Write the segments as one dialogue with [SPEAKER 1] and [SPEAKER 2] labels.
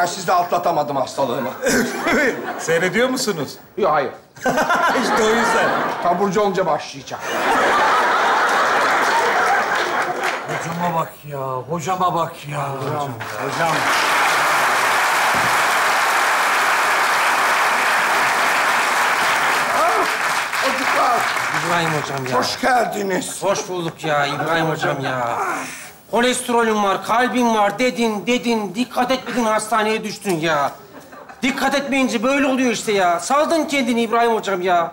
[SPEAKER 1] Ben sizde atlatamadım hastalığımı.
[SPEAKER 2] Seyrediyor musunuz?
[SPEAKER 1] Yok hayır.
[SPEAKER 2] İşte o yüzden.
[SPEAKER 1] Taburcu olunca başlayacağım.
[SPEAKER 3] Hocama bak ya, hocama bak ya. Hocam,
[SPEAKER 2] Hocam.
[SPEAKER 1] Çocuklar,
[SPEAKER 4] İbrahim hocam ya.
[SPEAKER 1] hoş geldiniz.
[SPEAKER 4] Hoş bulduk ya İbrahim hocam ya. Kolesterolüm var, kalbim var dedin, dedin. Dikkat etmedin hastaneye düştün ya. Dikkat etmeyince böyle oluyor işte ya. Saldın kendini İbrahim hocam ya.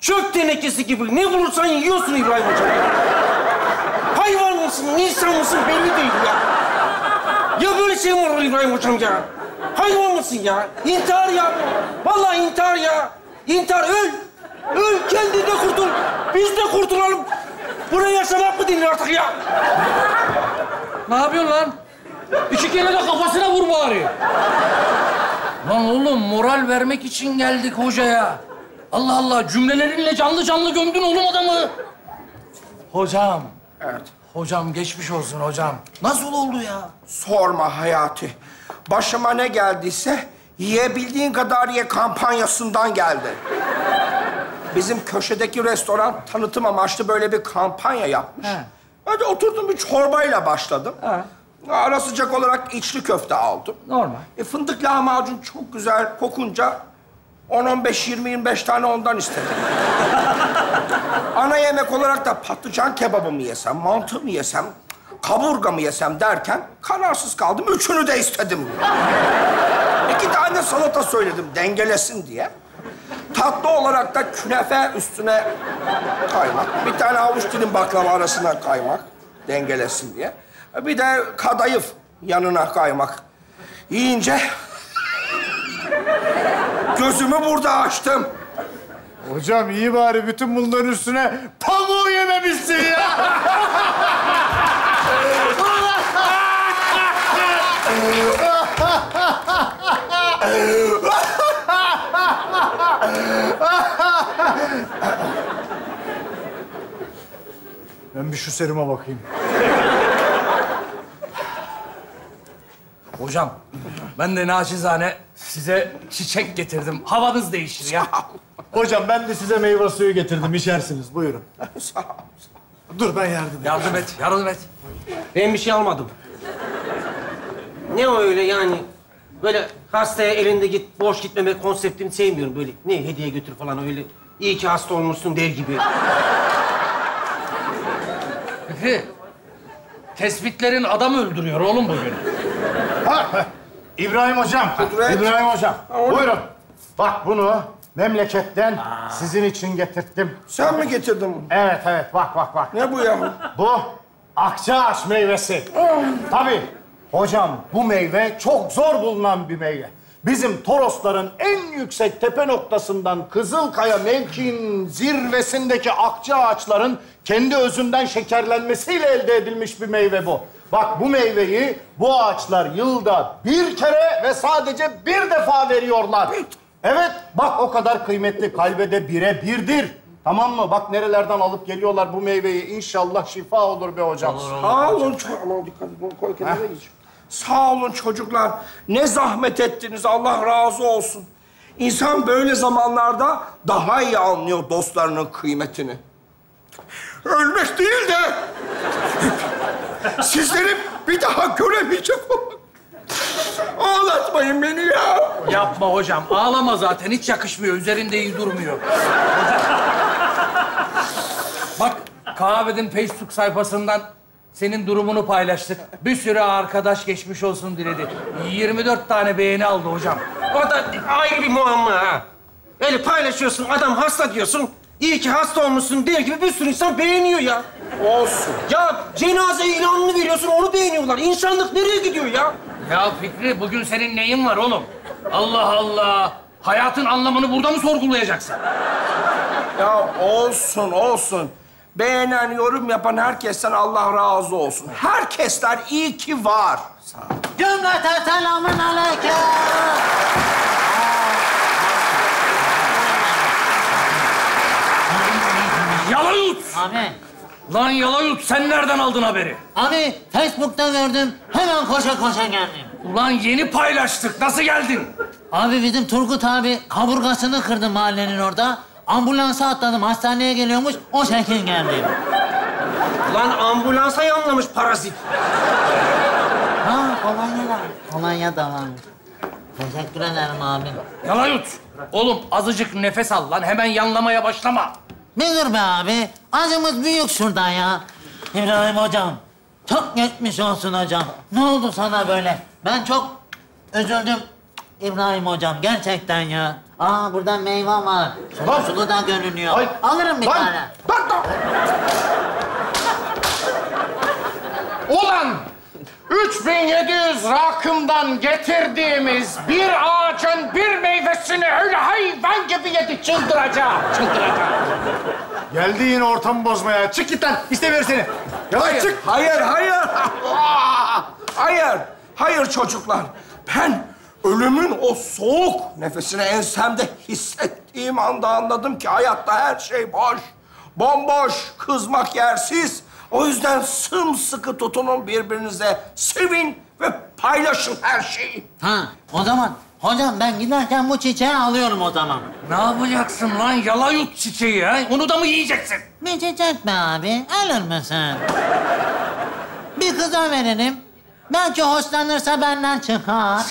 [SPEAKER 4] Çöp tenekesi gibi ne bulursan yiyorsun İbrahim hocam ya. Hayvan mısın, insan mısın belli değil ya. Ya böyle şey mi olur İbrahim hocam ya? Hayvan mısın ya? İntihar ya. Vallahi intihar ya. İntihar öl. Öl kendini de kurtul. Biz de kurtulalım. Buraya yaşamak mı denir artık ya?
[SPEAKER 3] Ne yapıyorsun lan? İki kere de kafasına vur bari. Lan oğlum moral vermek için geldik hocaya. Allah Allah cümlelerinle canlı canlı gömdün oğlum adamı. Hocam.
[SPEAKER 1] Evet.
[SPEAKER 3] Hocam geçmiş olsun hocam. Nasıl oldu ya?
[SPEAKER 1] Sorma Hayati. Başıma ne geldiyse yiyebildiğin kadar ye kampanyasından geldi. Bizim köşedeki restoran tanıtım amaçlı böyle bir kampanya yapmış.
[SPEAKER 3] He.
[SPEAKER 1] Ben de oturdum bir çorbayla başladım. Ara sıcak olarak içli köfte aldım.
[SPEAKER 3] Normal.
[SPEAKER 1] E, fındık lahmacun çok güzel kokunca 10-15-20-25 tane ondan istedim. Ana yemek olarak da patlıcan kebabı mı yesem, mantı mı yesem, kaburga mı yesem derken kararsız kaldım. Üçünü de istedim. İki tane salata söyledim dengelesin diye. Tatlı olarak da künefe üstüne kaymak. Bir tane havuç dilim baklava arasına kaymak dengelesin diye. Bir de kadayıf yanına kaymak. Yiyince gözümü burada açtım.
[SPEAKER 2] Hocam iyi bari bütün bunların üstüne pamuğu yememişsin ya. Ben bir şu seruma bakayım.
[SPEAKER 3] Hocam ben de naçizane size çiçek getirdim. Havanız değişir ya.
[SPEAKER 2] Hocam ben de size meyve suyu getirdim. içersiniz. Buyurun.
[SPEAKER 1] Sağ ol.
[SPEAKER 2] Dur ben yardım edeyim.
[SPEAKER 3] Yardım et, yardım et.
[SPEAKER 4] Ben bir şey almadım. Ne o öyle yani? Böyle hastaya elinde git, boş gitmemek konseptini sevmiyorum. Böyle ne hediye götür falan öyle. İyi ki hasta olmuşsun der gibi.
[SPEAKER 3] Fikri, tespitlerin adam öldürüyor oğlum bugün.
[SPEAKER 2] İbrahim hocam.
[SPEAKER 1] Kudret.
[SPEAKER 2] İbrahim hocam.
[SPEAKER 1] orada.
[SPEAKER 2] Buyurun. Bak bunu memleketten sizin için getirttim.
[SPEAKER 1] Sen mi getirdin? bunu?
[SPEAKER 2] Evet evet bak bak bak.
[SPEAKER 1] Ne bu ya?
[SPEAKER 2] Bu akçaağaç meyvesi. Tabii. Hocam bu meyve çok zor bulunan bir meyve. Bizim Torosların en yüksek tepe noktasından Kızılkaya mevkiinin zirvesindeki akça ağaçların kendi özünden şekerlenmesiyle elde edilmiş bir meyve bu. Bak bu meyveyi bu ağaçlar yılda bir kere ve sadece bir defa veriyorlar. Evet, bak o kadar kıymetli. Kalbede bire birdir. Tamam mı? Bak nerelerden alıp geliyorlar bu meyveyi. İnşallah şifa olur be hocam.
[SPEAKER 1] Sağ olun. Aman dikkat et, bunu koy kenara geç. Sağ olun çocuklar. Ne zahmet ettiniz. Allah razı olsun. İnsan böyle zamanlarda daha iyi anlıyor dostlarının kıymetini. Ölmek değil de sizleri bir daha göremeyecek olmak. Ağlatmayın beni ya.
[SPEAKER 3] Yapma hocam, ağlama zaten. Hiç yakışmıyor, üzerinde iyi durmuyor. Bak, kahvenin Facebook sayfasından senin durumunu paylaştık. Bir sürü arkadaş geçmiş olsun diledi. 24 tane beğeni aldı hocam.
[SPEAKER 4] O da ayrı bir muamma ha. Öyle paylaşıyorsun, adam hasta diyorsun. İyi ki hasta olmuşsun der gibi bir sürü insan beğeniyor ya.
[SPEAKER 1] Olsun.
[SPEAKER 4] Ya cenaze ilanını veriyorsun, onu beğeniyorlar. İnsanlık nereye gidiyor ya?
[SPEAKER 3] Ya Fikri, bugün senin neyin var oğlum? Allah Allah! Hayatın anlamını burada mı sorgulayacaksın?
[SPEAKER 1] Ya olsun, olsun. Beğenen, yorum yapan herkesten Allah razı olsun. Herkesler iyi ki var.
[SPEAKER 5] Cümlete selamün aleyküm.
[SPEAKER 3] Yalayut!
[SPEAKER 5] Abi,
[SPEAKER 3] Lan Yalayut, sen nereden aldın haberi?
[SPEAKER 5] abi Facebook'ta gördüm. Hemen koşa koşa geldim.
[SPEAKER 3] Ulan yeni paylaştık. Nasıl geldin?
[SPEAKER 5] Abi bizim Turgut abi kaburgasını kırdı mahallenin orada. Ambulansa atladım. Hastaneye geliyormuş. O şekil geldim.
[SPEAKER 4] Lan ambulansa yanlamış parazit.
[SPEAKER 5] Ha kolonya da. Kolonya da varmış. Teşekkür ederim abim.
[SPEAKER 3] Yalayut. Oğlum azıcık nefes al lan. Hemen yanlamaya başlama.
[SPEAKER 5] Dur be abi. Acımız büyük şurada ya. İbrahim hocam. Çok geçmiş olsun hocam. Ne oldu sana böyle? Ben çok üzüldüm. İbrahim hocam gerçekten ya. Aa burada meyve var. Sulu
[SPEAKER 2] Lan!
[SPEAKER 5] sulu da görünüyor.
[SPEAKER 2] Ay!
[SPEAKER 5] Alırım bir
[SPEAKER 2] Lan!
[SPEAKER 5] tane.
[SPEAKER 2] Bak da!
[SPEAKER 3] Ulan 3700 rakımdan getirdiğimiz bir ağacın bir meyvesini öyle hayvan gibi yedi. Çıldıracağım, çıldıracağım.
[SPEAKER 2] Geldi yine ortamı bozmaya. Çık git lan. İstemiyorum seni. Yavaş
[SPEAKER 1] Hayır,
[SPEAKER 2] çık.
[SPEAKER 1] hayır, hayır. Hayır, hayır çocuklar. Ben ölümün o soğuk nefesini ensemde hissettiğim anda anladım ki hayatta her şey boş. Bomboş, kızmak yersiz. O yüzden sımsıkı tutunun birbirinize. Sevin ve paylaşın her şeyi.
[SPEAKER 5] Ha o zaman hocam ben giderken bu çiçeği alıyorum o zaman.
[SPEAKER 3] Ne yapacaksın lan yalayut çiçeği ha? Onu da mı yiyeceksin?
[SPEAKER 5] Bir çiçek be abi. Alır mısın? Bir kıza veririm. Belki hoşlanırsa benden çıkar.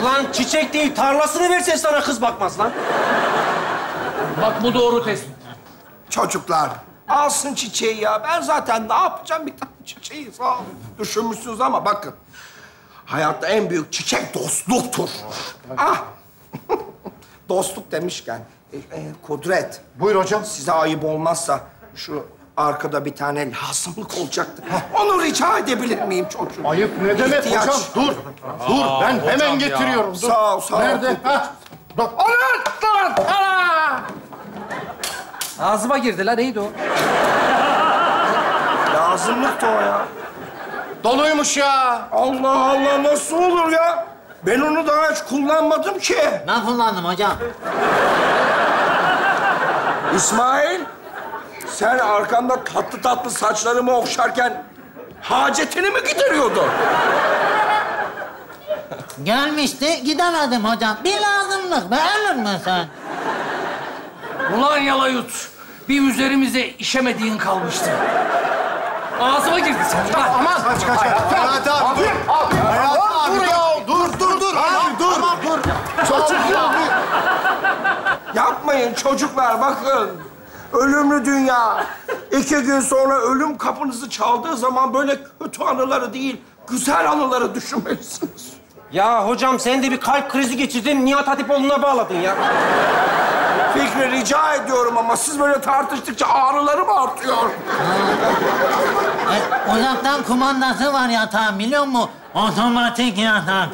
[SPEAKER 4] Ulan çiçek değil tarlasını versen sana kız bakmaz lan.
[SPEAKER 3] Bak bu doğru tespit.
[SPEAKER 1] Çocuklar, alsın çiçeği ya. Ben zaten ne yapacağım bir tane çiçeği sağ olun. Düşünmüşsünüz ama bakın. Hayatta en büyük çiçek dostluktur. Ah! Dostluk demişken, e, e, Kudret.
[SPEAKER 2] Buyur hocam.
[SPEAKER 1] Size ayıp olmazsa şu arkada bir tane lazımlık olacaktı. Onu rica edebilir miyim çocuğum?
[SPEAKER 2] Ayıp ne demek
[SPEAKER 1] İhtiyaç.
[SPEAKER 2] hocam? Dur. Dur ben hemen getiriyorum. Dur.
[SPEAKER 1] Sağ ol, sağ ol.
[SPEAKER 2] Nerede? Ha? Dur.
[SPEAKER 3] Lan lan! Ana! Ağzıma girdi lan. Neydi o?
[SPEAKER 1] Lazımlık da o ya.
[SPEAKER 2] Doluymuş ya.
[SPEAKER 1] Allah Allah nasıl olur ya? Ben onu daha hiç kullanmadım ki.
[SPEAKER 5] Ben kullandım hocam.
[SPEAKER 1] İsmail, sen arkamda tatlı tatlı saçlarımı okşarken hacetini mi gideriyordun?
[SPEAKER 5] Gelmişti, gidemedim hocam. Bir lazımlık be, alır mısın?
[SPEAKER 3] Ulan yalayut. Bir üzerimize işemediğin kalmıştı. Ağzıma girdi sen. Lan.
[SPEAKER 2] Aman. Kaç kaç kaç. Hayat abi dur. Hayat abi dur ya. Dur dur dur. Abi dur. dur. Çocuk ya.
[SPEAKER 1] Yapmayın çocuklar bakın. Ölümlü dünya. İki gün sonra ölüm kapınızı çaldığı zaman böyle kötü anıları değil, güzel anıları düşünmelisiniz.
[SPEAKER 4] Ya hocam sen de bir kalp krizi geçirdin. Nihat Hatipoğlu'na bağladın ya.
[SPEAKER 1] Fikri rica ediyorum ama siz böyle tartıştıkça ağrılarım artıyor.
[SPEAKER 5] E, uzaktan kumandası var yatağın biliyor musun? Otomatik yatak.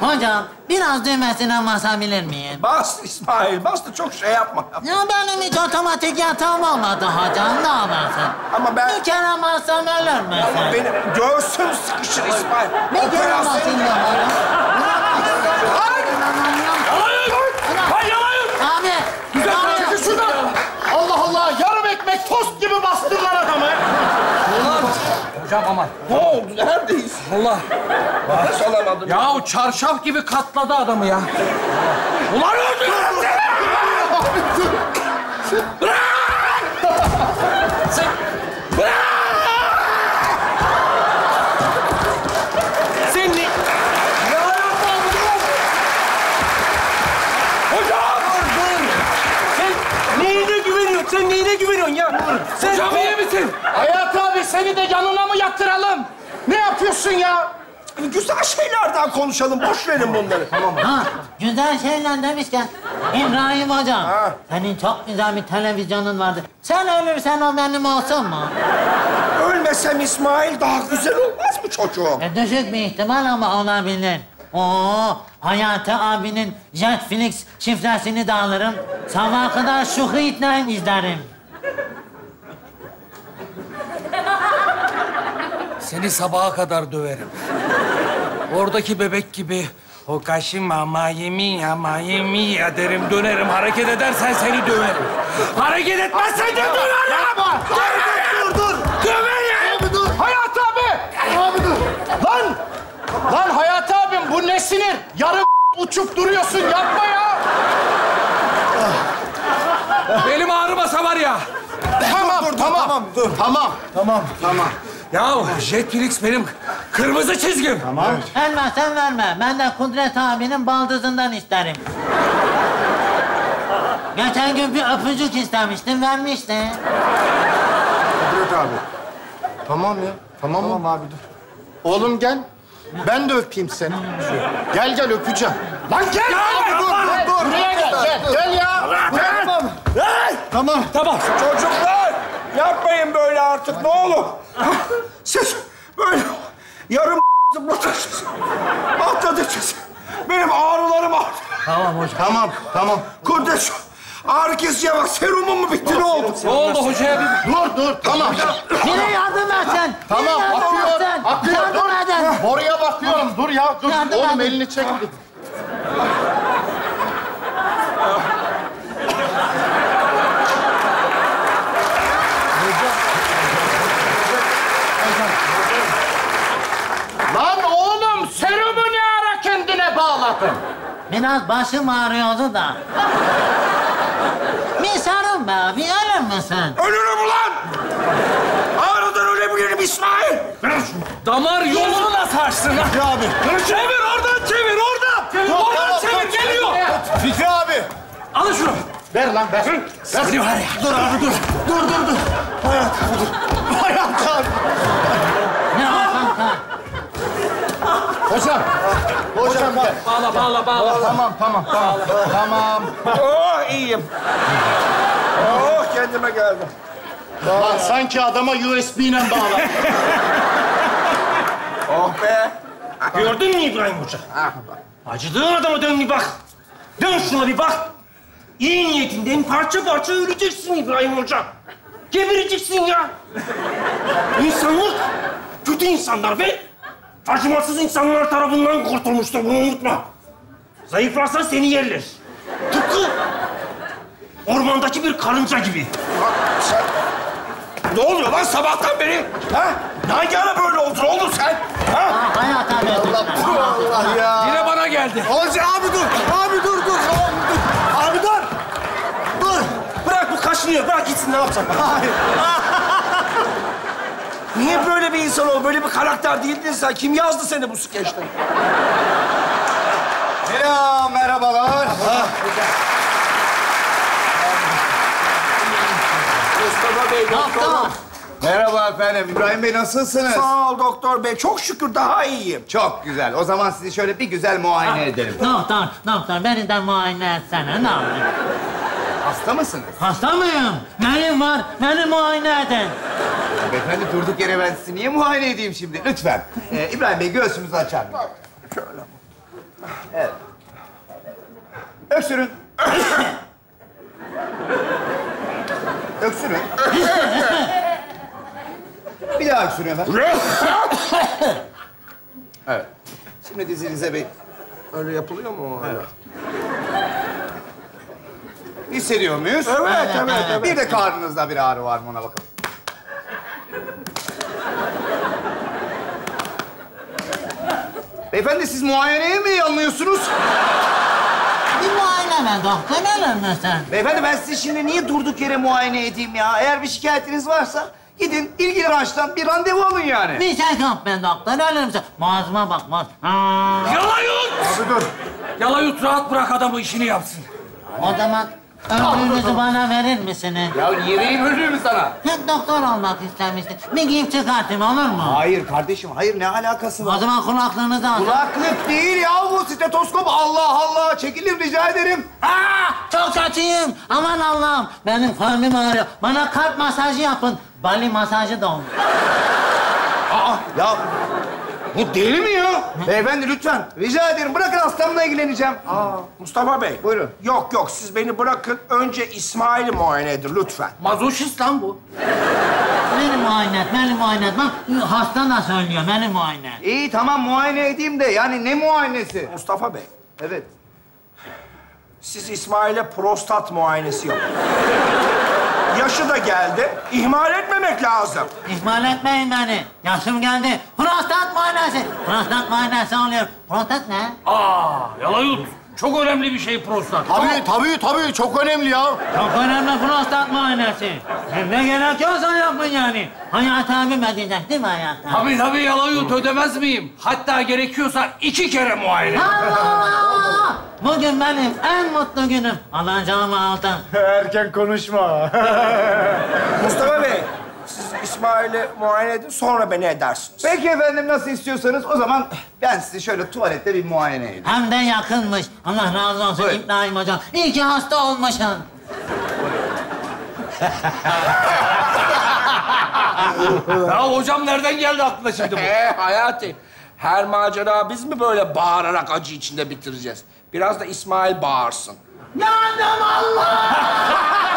[SPEAKER 5] Hocam, biraz düğmesine basabilir miyim?
[SPEAKER 1] Bas İsmail, bas da çok şey yapma.
[SPEAKER 5] Ya benim hiç otomatik yatağım olmadı hocam, ne olursun?
[SPEAKER 1] Ama ben...
[SPEAKER 5] Bir kere bassam ölür müsün?
[SPEAKER 1] Benim göğsüm sıkışır İsmail.
[SPEAKER 5] Bir kere basayım ya hocam.
[SPEAKER 3] Lan yalayut!
[SPEAKER 5] Abi, abi.
[SPEAKER 2] Çekil şuradan. Allah Allah. Yarım ekmek tost gibi bastırlar adamı.
[SPEAKER 3] Hocam aman.
[SPEAKER 1] Ne oldu? Neredeyiz?
[SPEAKER 3] Allah.
[SPEAKER 1] Nefes alamadım.
[SPEAKER 3] Ya o çarşaf gibi katladı adamı ya. Ulan öldürün seni! Bırak! Sen... Bırak!
[SPEAKER 4] Sen ne?
[SPEAKER 3] Hocam!
[SPEAKER 4] Sen neyine güveniyorsun? Sen neyine güveniyorsun ya? Sen
[SPEAKER 3] Hocam iyi misin?
[SPEAKER 2] Hayat seni de yanına mı yatıralım? Ne yapıyorsun ya?
[SPEAKER 1] Güzel şeylerden konuşalım. Boş verin bunları. Tamam.
[SPEAKER 5] Ha, güzel şeyler demişken İbrahim hocam.
[SPEAKER 1] Ha.
[SPEAKER 5] Senin çok güzel bir televizyonun vardı. Sen ölürsen o benim olsun mu?
[SPEAKER 1] Ölmesem İsmail daha güzel olmaz mı çocuğum?
[SPEAKER 5] E, düşük bir ihtimal ama olabilir. Oo, Hayati abinin Jetflix şifresini de alırım. Sabaha kadar şu hıyıtla izlerim.
[SPEAKER 3] Seni sabaha kadar döverim. Oradaki bebek gibi o kaşım ama yemin ama yemin ya derim dönerim. Hareket edersen seni döverim. Hareket etmezsen de döverim.
[SPEAKER 2] Dur dur dur.
[SPEAKER 3] Döverim.
[SPEAKER 2] Abi dur. Hayat abi. Abi dur. Lan. Lan Hayati abim bu ne sinir? Yarım uçup duruyorsun yapma ya.
[SPEAKER 3] Benim ağrımasa var ya.
[SPEAKER 2] Tamam, tamam, tamam, dur. Tamam, tamam, tamam.
[SPEAKER 3] Ya Jetflix benim kırmızı çizgim.
[SPEAKER 2] Tamam.
[SPEAKER 5] Verme sen verme. Ben de Kudret abinin baldızından isterim. Geçen gün bir öpücük istemiştim, vermişti.
[SPEAKER 2] Kudret abi. Tamam ya. Tamam, tamam abi dur. Oğlum gel. Ben de öpeyim seni. Gel gel öpeceğim. Lan gel. Dur, dur, dur. Buraya gel, gel. Gel ya. Tamam. Tamam.
[SPEAKER 3] Tamam.
[SPEAKER 1] Çocuklar yapmayın böyle artık ne olur. Siz böyle yarım zıplatırsınız. Atladıksınız. Benim ağrılarım var.
[SPEAKER 2] Tamam hocam. Tamam, tamam.
[SPEAKER 1] Kudret şu ağrı kesiciye bak serumum mu bitti ne oldu?
[SPEAKER 3] Ne oldu hocaya bir...
[SPEAKER 2] Dur, dur. Tamam.
[SPEAKER 5] Biri yardım etsin.
[SPEAKER 2] Tamam,
[SPEAKER 5] Biri yardım
[SPEAKER 2] akıyor.
[SPEAKER 5] etsin.
[SPEAKER 2] Akıyor,
[SPEAKER 5] Yardım
[SPEAKER 2] dur.
[SPEAKER 5] edin.
[SPEAKER 2] Boruya bakıyorum. Dur ya, dur.
[SPEAKER 5] Yardım
[SPEAKER 2] Oğlum
[SPEAKER 5] edin.
[SPEAKER 2] elini çek. Lan oğlum serumu ne ara kendine bağladın?
[SPEAKER 5] Biraz başım ağrıyordu da. Bir sarıl be abi, ölür müsün?
[SPEAKER 1] Ölürüm ulan! Ağrıdan ölebilirim İsmail.
[SPEAKER 3] Damar yolunu nasıl açtın lan?
[SPEAKER 2] Fikri abi.
[SPEAKER 3] Çevir oradan çevir oradan. oradan
[SPEAKER 2] tamam,
[SPEAKER 3] çevir
[SPEAKER 2] tamam.
[SPEAKER 3] geliyor.
[SPEAKER 2] Fikri abi.
[SPEAKER 3] Alın şunu.
[SPEAKER 2] Ver lan ver.
[SPEAKER 3] Seni var ya.
[SPEAKER 2] Dur abi dur. Dur dur dur. Hayat abi dur. Hayat abi.
[SPEAKER 5] Ne kanka?
[SPEAKER 2] Hocam. Hocam gel.
[SPEAKER 3] Bağla bağla bağla.
[SPEAKER 2] Tamam tamam tamam. Tamam.
[SPEAKER 1] Oh iyiyim. Oh kendime geldim.
[SPEAKER 2] Lan sanki adama USB ile bağlı.
[SPEAKER 1] Oh be.
[SPEAKER 4] Gördün mü İbrahim Hoca? Acıdığın adama dön bir bak. Dön şuna bir bak. İyi niyetinden parça parça öleceksin İbrahim Hoca. Gebereceksin ya. İnsanlık kötü insanlar ve acımasız insanlar tarafından kurtulmuştur. Bunu unutma. Zayıflarsan seni yerler. Tıpkı ormandaki bir karınca gibi.
[SPEAKER 1] Sen... Ne oluyor lan sabahtan beri? Ha? Hangi ara böyle oldun oğlum sen? Ha?
[SPEAKER 5] Aa, Hayat abi.
[SPEAKER 2] Allah ya.
[SPEAKER 3] Yine bana geldi.
[SPEAKER 2] Hoca abi dur. Abi dur dur. Abi dur. Abi dur. Dur.
[SPEAKER 4] Bırak bu kaşınıyor. Bırak gitsin ne yapacak?
[SPEAKER 2] Hayır.
[SPEAKER 1] Niye böyle bir insan ol? Böyle bir karakter değildin sen. Kim yazdı seni bu skeçte?
[SPEAKER 2] Selam, merhabalar.
[SPEAKER 1] Mustafa Bey, doktor.
[SPEAKER 5] Doktor.
[SPEAKER 6] Merhaba efendim. İbrahim Bey nasılsınız?
[SPEAKER 1] Sağ ol doktor bey. Çok şükür daha iyiyim.
[SPEAKER 6] Çok güzel. O zaman sizi şöyle bir güzel muayene edelim.
[SPEAKER 5] Doktor, doktor beni de muayene etsene ne olur.
[SPEAKER 6] Hasta mısınız?
[SPEAKER 5] Hasta mıyım? Neyim var? Beni muayene edin.
[SPEAKER 6] Beyefendi durduk yere ben sizi niye muayene edeyim şimdi? Lütfen. Ee, İbrahim Bey göğsümüzü açar mısınız?
[SPEAKER 1] Şöyle.
[SPEAKER 6] Evet. Öksürün. Öksürün. Bir daha öksürün efendim. Evet. Şimdi dizinize bir
[SPEAKER 1] Öyle yapılıyor mu? Öyle.
[SPEAKER 6] Hissediyor muyuz?
[SPEAKER 1] Evet, evet, evet.
[SPEAKER 6] Bir de karnınızda bir ağrı var mı ona bakalım. Beyefendi siz muayeneye mi yanılıyorsunuz?
[SPEAKER 5] Bir muayene mi doktor ölür müsün?
[SPEAKER 6] Beyefendi ben sizi şimdi niye durduk yere muayene edeyim ya? Eğer bir şikayetiniz varsa gidin ilgili branştan bir randevu alın yani.
[SPEAKER 5] Bir şey yok ben doktor ölür müsün? Boğazıma bak boğaz.
[SPEAKER 3] Yalayut.
[SPEAKER 2] Abi dur.
[SPEAKER 3] Yalayut rahat bırak adamı işini yapsın.
[SPEAKER 5] O zaman öldüğünüzü bana verir misiniz?
[SPEAKER 6] Ya niye vereyim öldüğümü sana?
[SPEAKER 5] Hep doktor olmak istemiştim. Bir giyip çıkartayım olur mu?
[SPEAKER 6] Hayır kardeşim, hayır ne alakası
[SPEAKER 5] O
[SPEAKER 6] var?
[SPEAKER 5] zaman kulaklığınızı al.
[SPEAKER 6] Kulaklık değil ya bu stetoskop. Allah Allah, çekilin rica ederim.
[SPEAKER 5] Aa, çok kötüyüm. Aman Allah'ım. Benim karnım ağrıyor. Bana kalp masajı yapın. Bali masajı da olur.
[SPEAKER 6] Aa, ya bu deli mi ya? Beyefendi lütfen, rica ederim bırakın hastamla ilgileneceğim. Aa,
[SPEAKER 1] Mustafa Bey.
[SPEAKER 6] Buyurun.
[SPEAKER 1] Yok yok siz beni bırakın. Önce İsmail'i muayene edin lütfen.
[SPEAKER 3] Mazoşist lan bu.
[SPEAKER 5] Beni muayene et, beni muayene et. Bak hasta da söylüyor, beni muayene et.
[SPEAKER 6] iyi tamam muayene edeyim de yani ne muayenesi?
[SPEAKER 1] Mustafa Bey.
[SPEAKER 6] Evet.
[SPEAKER 1] Siz İsmail'e prostat muayenesi yapın. Yaşı da geldi. İhmal etmemek lazım.
[SPEAKER 5] İhmal etmeyin beni. Yaşım geldi. Prostat muayenesi. Prostat muayenesi oluyor. Prostat ne?
[SPEAKER 3] Aa, yalayut. Çok önemli bir şey prostat.
[SPEAKER 2] Tabii, tabii, tabii. Çok önemli ya.
[SPEAKER 5] Çok önemli prostat muayenesi. Ne gerekiyorsa yapın yani. Hayat abim ödeyecek değil mi Hayat abi?
[SPEAKER 3] Tabii tabii yalayut ödemez miyim? Hatta gerekiyorsa iki kere muayene.
[SPEAKER 5] Allah! Bugün benim en mutlu günüm. Alacağım altın.
[SPEAKER 2] Erken konuşma.
[SPEAKER 1] Mustafa Bey, siz İsmail'i muayene edin, sonra beni edersiniz.
[SPEAKER 6] Peki efendim nasıl istiyorsanız o zaman ben sizi şöyle tuvalette bir muayene edeyim.
[SPEAKER 5] Hem de yakınmış. Allah razı olsun
[SPEAKER 6] Buyurun.
[SPEAKER 5] İbrahim hocam. İyi ki hasta olmuşsun.
[SPEAKER 3] ya hocam nereden geldi aklına şimdi bu?
[SPEAKER 1] Ee Hayati, her macera biz mi böyle bağırarak acı içinde bitireceğiz? Biraz da İsmail bağırsın.
[SPEAKER 5] Yandım!